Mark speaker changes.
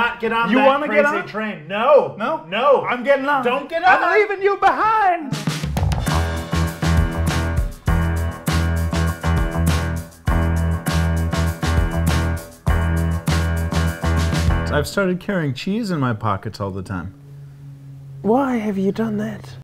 Speaker 1: not get on
Speaker 2: You
Speaker 1: that
Speaker 2: wanna
Speaker 1: crazy
Speaker 2: get on?
Speaker 1: train. No.
Speaker 2: No?
Speaker 1: No.
Speaker 2: I'm getting on.
Speaker 1: Don't get on!
Speaker 2: I'm leaving you behind. I've started carrying cheese in my pockets all the time.
Speaker 3: Why have you done that?